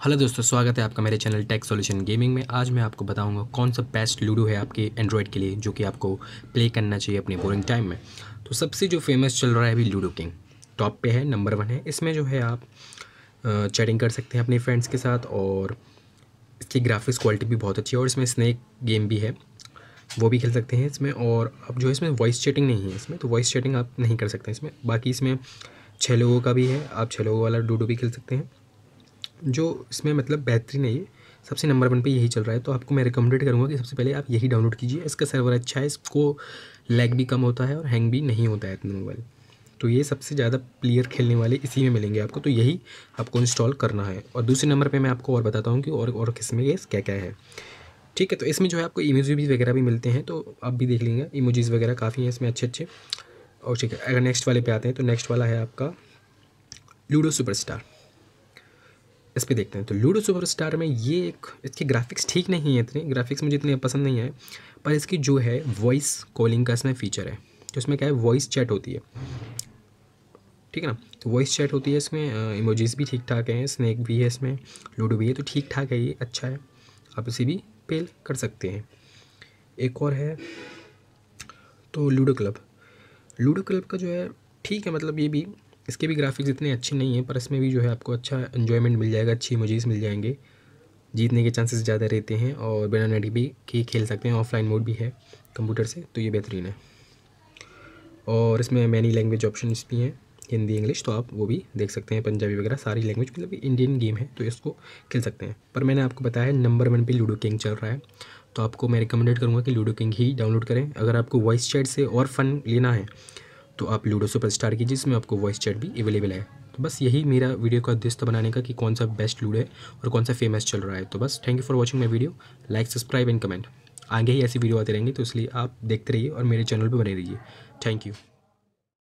Hello दोस्तों, स्वागत है आपका मेरे चैनल टेक सॉल्यूशन गेमिंग में। आज मैं आपको बताऊँगा कौन सा बेस्ट लूडो है आपके एंड्रॉयड के लिए, जो कि आपको प्ले करना चाहिए अपने बोरिंग टाइम में। तो सबसे जो फ़ेमस चल रहा है अभी लूडो किंग टॉप पे है नंबर वन है। इसमें जो है आप चैटिंग कर सकते हैं अपने फ्रेंड्स के साथ और इसकी ग्राफिक्स क्वालिटी भी बहुत अच्छी है और इसमें स्नैक गेम भी है, वो भी खेल सकते हैं इसमें। और अब जो है इसमें वॉइस चैटिंग नहीं है इसमें तो वॉइस चैटिंग आप नहीं कर सकते इसमें। बाकी इसमें छः लोगों का भी है, आप छः लोगों वाला लूडो भी खेल सकते हैं। जो इसमें मतलब बेहतरीन है ये, सबसे नंबर वन पे यही चल रहा है। तो आपको मैं रिकमेंडेड करूँगा कि सबसे पहले आप यही डाउनलोड कीजिए। इसका सर्वर अच्छा है, इसको लैग भी कम होता है और हैंग भी नहीं होता है इतना मोबाइल तो ये सबसे ज़्यादा प्लेयर खेलने वाले इसी में मिलेंगे आपको। तो यही आपको इंस्टॉल करना है। और दूसरे नंबर पर मैं आपको और बताता हूँ कि और और किसमें ये क्या क्या है। ठीक है तो इसमें जो है आपको इमोजी वगैरह भी मिलते हैं तो आप भी देख लेंगे। इमोजीज़ वगैरह काफ़ी हैं इसमें अच्छे अच्छे और ठीक है, अगर नेक्स्ट वाले पे आते हैं तो नेक्स्ट वाला है आपका लूडो सुपरस्टार इस पर देखते हैं। तो लूडो सुपर स्टार में ये एक, इसके ग्राफिक्स ठीक नहीं है इतने ग्राफिक्स मुझे इतने पसंद नहीं है पर इसकी जो है वॉइस कॉलिंग का इसमें फ़ीचर है। तो इसमें क्या है? वॉइस चैट होती है। ठीक है ना? तो वॉइस चैट होती है इसमें इमोजीज भी ठीक ठाक हैं स्नैक भी है इसमें, लूडो भी है तो ठीक ठाक है ये अच्छा है। आप इसे भी पेल कर सकते हैं। एक और है तो लूडो क्लब। लूडो क्लब का जो है, ठीक है मतलब ये भी इसके भी ग्राफिक्स इतने अच्छे नहीं हैं, पर इसमें भी जो है आपको अच्छा इन्जॉयमेंट मिल जाएगा, अच्छी इमोजीज मिल जाएँगे। जीतने के चांसेस ज़्यादा रहते हैं और बिना नेट भी की खेल सकते हैं ऑफलाइन मोड भी है कंप्यूटर से तो ये बेहतरीन है। और इसमें मैनी लैंग्वेज ऑप्शन भी हैं, हिंदी इंग्लिश तो आप वो भी देख सकते हैं, पंजाबी वगैरह सारी लैंग्वेज मतलब इंडियन गेम है तो इसको खेल सकते हैं। पर मैंने आपको बताया नंबर वन पे लूडो किंग चल रहा है तो आपको मैं रिकमेंडेड करूँगा कि लूडो किंग ही डाउनलोड करें। अगर आपको वॉइस चैट से और फन लेना है तो आप लूडो सुपर स्टार कीजिए, जिसमें आपको वॉइस चैट भी अवेलेबल है। तो बस यही मेरा वीडियो का उद्देश्य बनाने का कि कौन सा बेस्ट लूडो है और कौन सा फ़ेमस चल रहा है। तो बस thank you for watching my video like subscribe and comment आगे ही ऐसी वीडियो आते रहेंगे तो इसलिए आप देखते रहिए और मेरे चैनल पर बने रहिए। Thank you